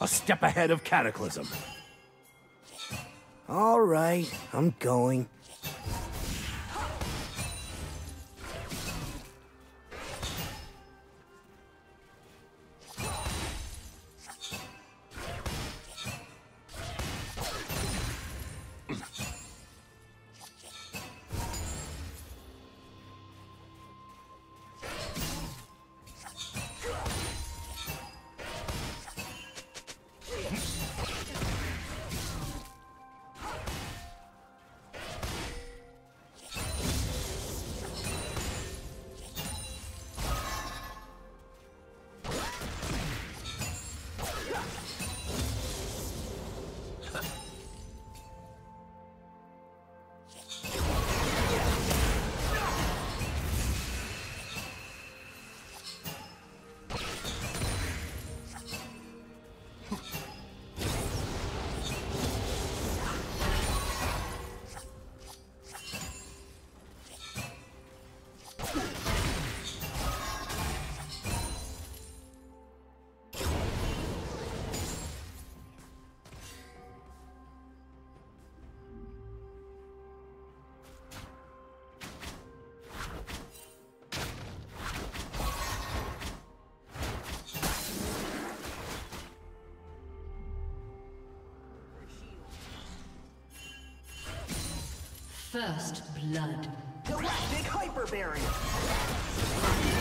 A step ahead of Cataclysm. All right, I'm going. First blood. Galactic Hyper Barrier!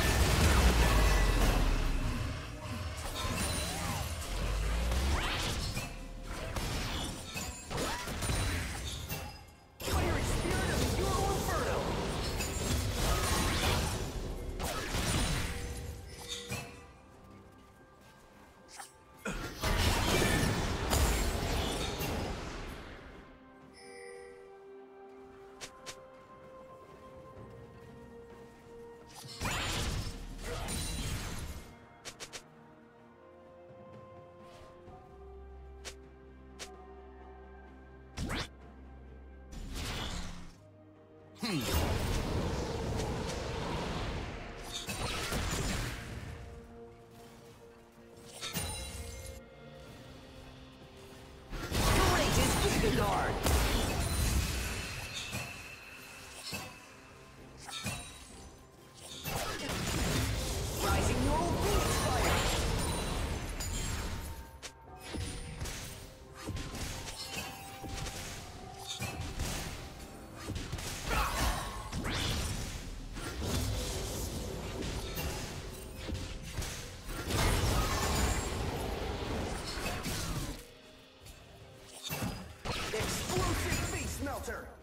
Walter!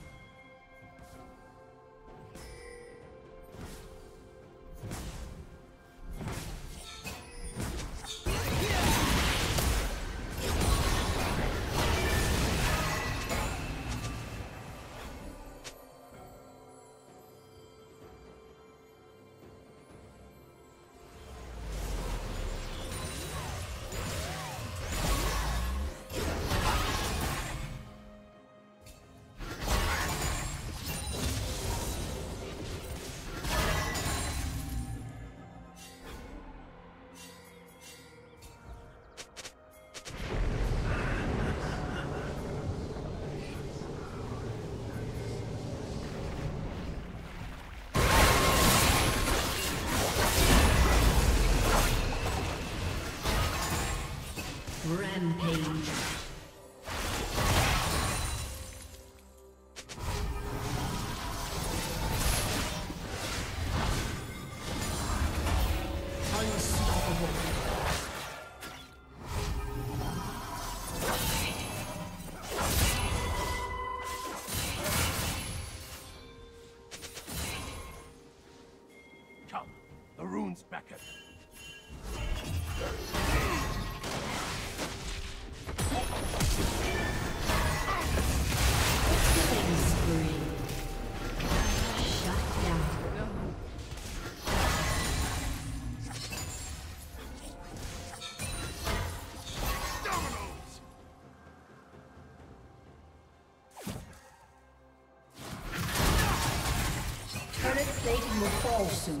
Fall soon.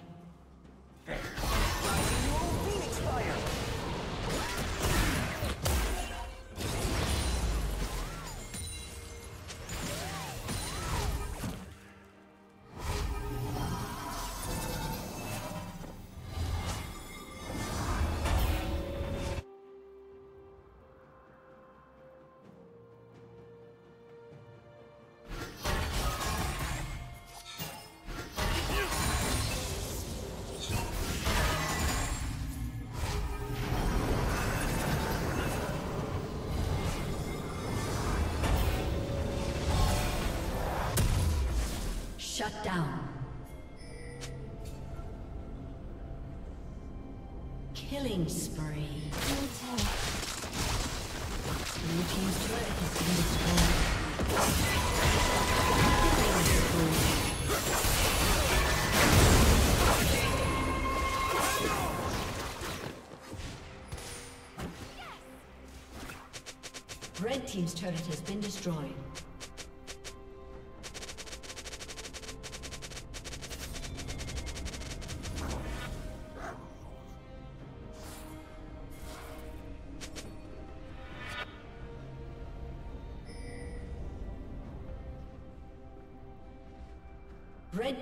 Shut down. Killing spree. Killing spree. Red team's turret has been destroyed.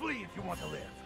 Flee if you want to live.